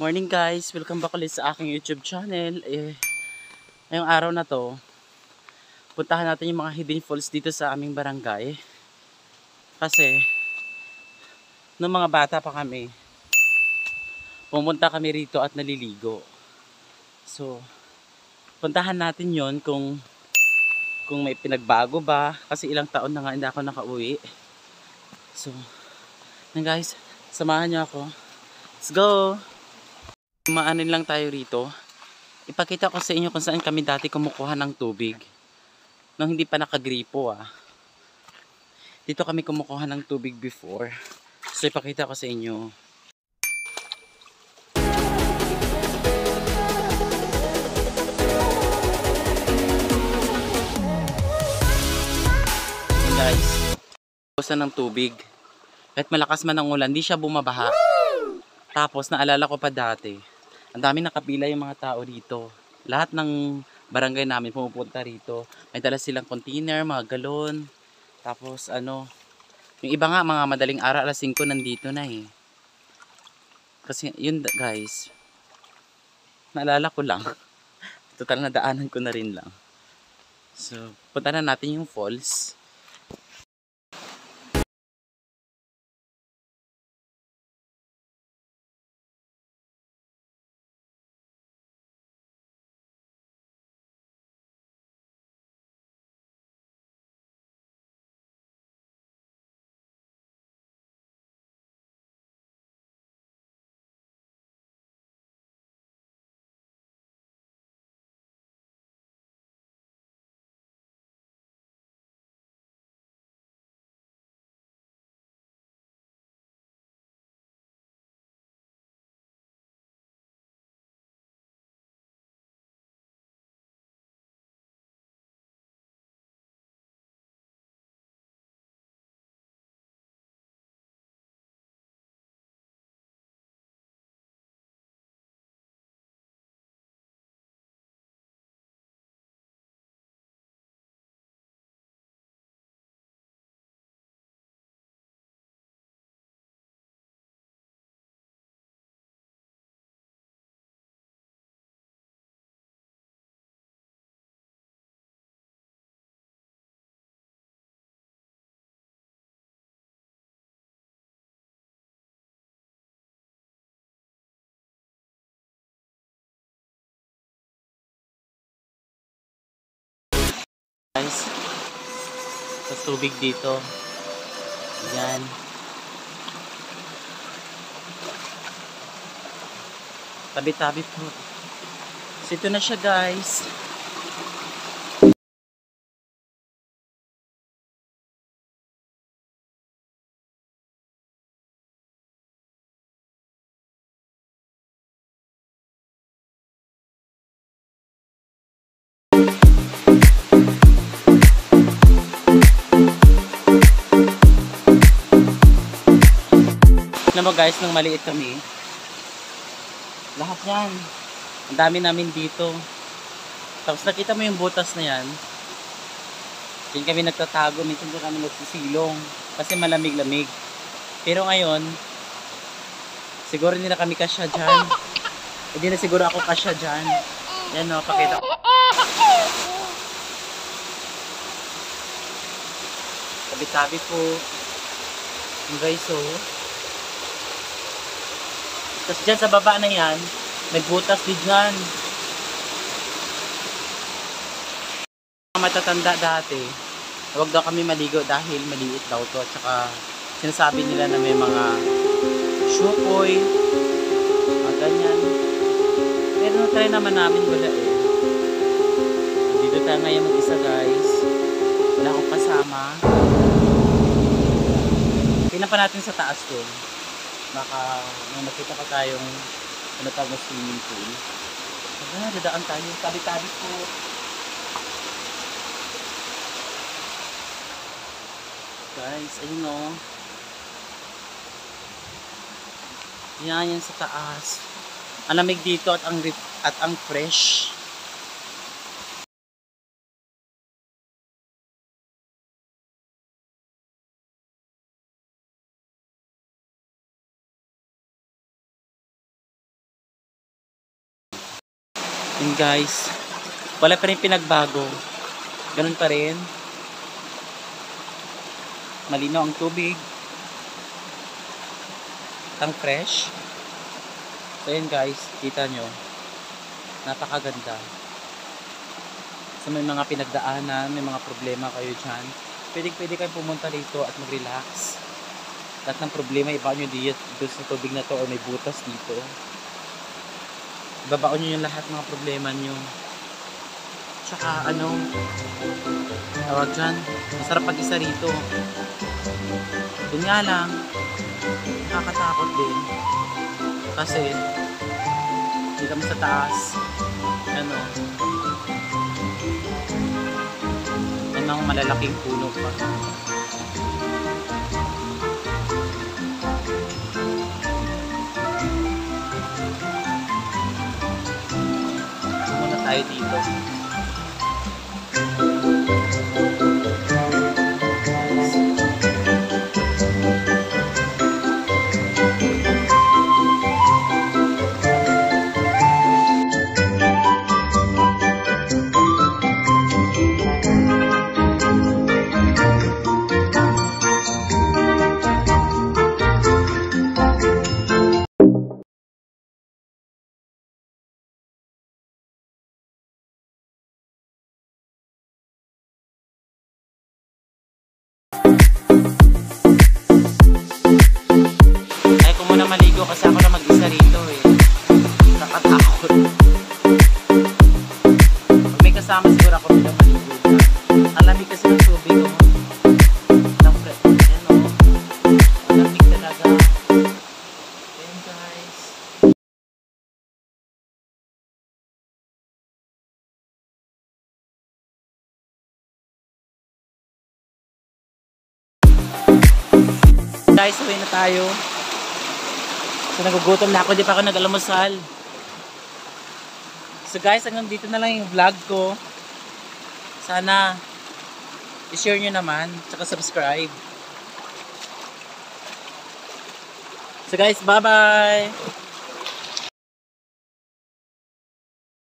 Morning guys, welcome back ulit sa aking YouTube channel. Eh, ngayong araw na to, puntahan natin yung mga hidden falls dito sa aming barangay. Kasi, nung mga bata pa kami, pumunta kami rito at naliligo. So, puntahan natin yon kung kung may pinagbago ba kasi ilang taon na nga hindi ako nakauwi. So, yan guys, samahan niyo ako. Let's go! Maanin lang tayo rito. Ipakita ko sa inyo kung saan kami dati kumukuha ng tubig. Nung hindi pa nakagripo ah. Dito kami kumukuha ng tubig before. So ipakita ko sa inyo. Guys. Busan ng tubig. Kahit malakas man ang ulan, di siya bumabaha. Tapos naalala ko pa dati, ang dami nakapila yung mga tao dito. Lahat ng barangay namin pumupunta rito. May dala silang container, mga galon. Tapos ano, yung iba nga mga madaling araw alas 5 nandito na eh. Kasi yun guys, naalala ko lang. Total na daanan ko na rin lang. So, punta na natin yung falls. Guys sa tubig dito. Yan. Tabi tabi po. So ito na siya guys mo guys, nung maliit kami, lahat yan. Ang dami namin dito. Tapos nakita mo yung butas na yan. Diyan kami nagtatago, minsan doon kami nagsisilong. Kasi malamig-lamig. Pero ngayon, siguro hindi na kami kasya dyan. Hindi na siguro ako kasya dyan. Yan o, pakita ko. Tabi-tabi po. Yung guys, oh. Tapos dyan sa baba na yan, nagbutas din yan. Mga matatanda dati, huwag daw kami maligo dahil maliit daw to. At saka sinasabi nila na may mga shukoy, mga ganyan. Pero try naman namin wala eh. Dito tayo ngayon mag-isa guys. Wala akong kasama. Tingnan pa natin sa taas doon baka may makita pa tayong ano tawag swimming pool. Ah, dadaan tayo. Tabi-tabi po. Guys, ayun o. Yan, yan sa taas. Ang lamig dito at ang, at ang fresh. Yun guys. Wala pa rin pinagbago. Ganun pa rin. Malinaw ang tubig. Ang fresh. So yun guys, kita nyo. Napakaganda. So may mga pinagdaanan, may mga problema kayo dyan. Pwede pwede kayo pumunta dito at mag-relax. Lahat ng problema, ibaon nyo dito, sa tubig na to or may butas dito. Ibabaon nyo yung lahat mga problema nyo. Tsaka ano, tawag dyan, masarap pag-isa rito. Yun nga lang, nakakatakot din. Kasi, hindi kami sa taas. Ano, mga malalaking puno pa. Tayo dito. Ay ko muna maligo kasi ako na mag-isa rito eh. Nakatakot. Pag may kasama siguro ako bilang maligo. Ang lamig kasi ng tubig oh. Guys, uwi na tayo. So, nagugutom na ako. Di pa ako nag-almusal. So, guys, hanggang dito na lang yung vlog ko. Sana, i-share nyo naman. Tsaka subscribe. So, guys, bye-bye!